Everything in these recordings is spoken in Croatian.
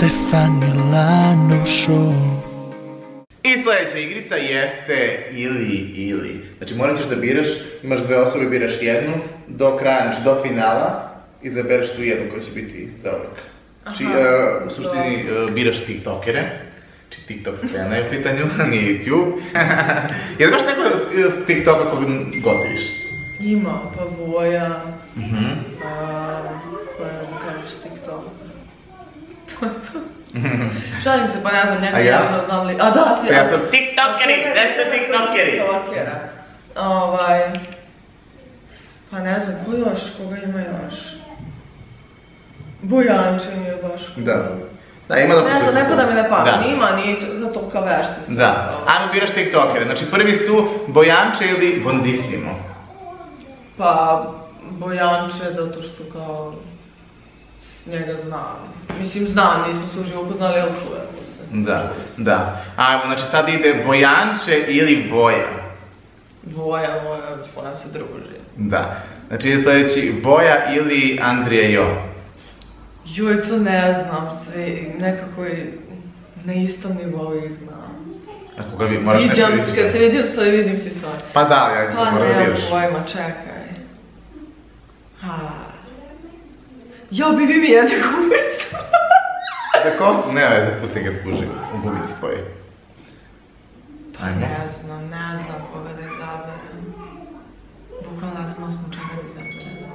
Stefan Milano Show I sljedeća igrica jeste ili ili. Znači morat ćeš da biraš, imaš dve osobe, biraš jednu, do kraja, znači do finala, izabereš tu jednu koja će biti za uvijek. Znači, e, u suštini e, biraš tiktokere, znači tiktok scena je u pitanju, nije YouTube. Jel imaš neko s tiktoka kog gotiviš? Ima, pa Voja, Mhm. a, koja mi kažeš TikTok. Šalim se, pa ne znam, njega ja? jedno znam li... A da, ti... Ja sam tiktokeri, gdje ste tiktokeri? Tiktokera. Ovaj... Pa ne znam, ko još, koga ima još? Bojanče mi je baš. Da. Da, ima dosta Ne znam, ne pada mi na Da. pamet, ima, nisu, zato kao veštica. Da, ajmo biraš tiktokere. Znači prvi su Bojanče ili Bondissimo. Pa, Bojanče, zato što kao... Njega znam. Mislim, znam, nismo se uživo upoznali, ali čujemo se. Da, da. Ajmo, znači sad ide Bojanče ili Boja. Voja, Voja, s kojom se druži. Da. Znači ide sljedeći Boja ili Andrija Jo. Joj, to ne znam, sve, nekako je na istom nivou ih znam. A koga bi, moraš nešto vidjeti se, kad se vidim sve, vidim si sve. Pa da, ja Pa morao da nemam biraš. pojma, čekaj. Ha. Jo, bi bi mi jedna gubica. Da kosu, ne, ajde, pusti ga puži u gubici tvoje. Ajmo. Ne znam, ne znam koga da izaberem. Bukvalno ne znam osnovu čega da izaberem.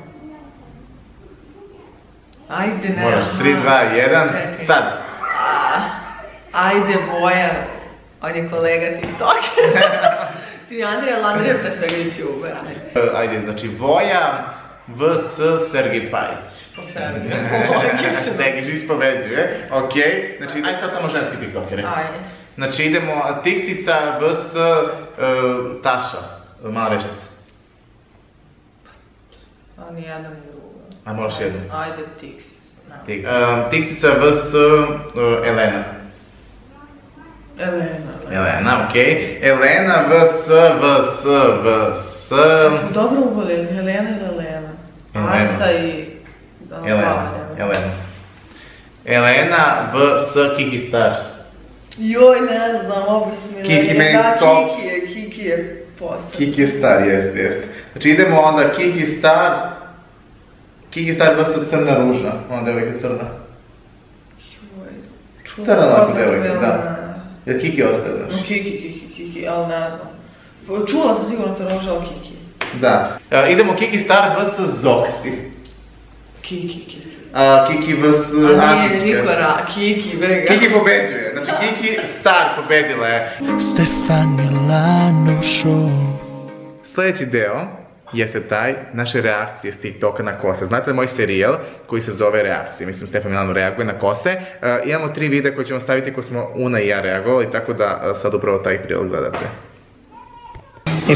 Ajde, ne Moraš, aha. 3, 2, 1, Čekaj. sad. A, Ajde, Boja. On je kolega TikToker. Svi Andrija, ali Andrija je pre svega. E, Ajde, znači Voja VS Sergej Pajs. Sergej, že izpoveduje. Okay. Znači, aj sad samo ženski tiktokere. Aj. Znači idemo Tiksica VS uh, e, Taša, Mareštic. Pa ni jedan ni drugo. A možeš jedan? Ajde Tiksica. No. Tiksica. Um, tiksica VS uh, e, Elena. Elena. Elena, okej. Okay. Elena VS, VS, VS. Dobro ubolili, Elena ili Elena? Elena. Arsa i... Elena. Elena. Elena vs Kiki Star. Joj, ne znam, obi su mi... Kiki meni top. Kiki je, Kiki je posebno. Kiki Star, jeste, jeste. Znači idemo onda Kiki Star, Kiki Star vs Crna Ruža, ona devojka crna. Joj, Crna onako devojka, da. Jer Kiki ostaje, znaš. Kiki, Kiki, Kiki, ali ne znam. Čula sam sigurno to rožao Kiki. Da. E, idemo Kiki Star vs Zoxi. Kiki, Kiki. A, Kiki vs A nije Antička. niko ra, Kiki, brega. Kiki pobeđuje, znači Kiki Star pobedila je. Stefan Milano Show Sljedeći deo jeste taj naše reakcije s TikToka na kose. Znate moj serijal koji se zove Reakcije, mislim Stefan Milano reaguje na kose. E, imamo tri videa koje ćemo staviti koje smo Una i ja reagovali, tako da e, sad upravo taj prilog gledate. I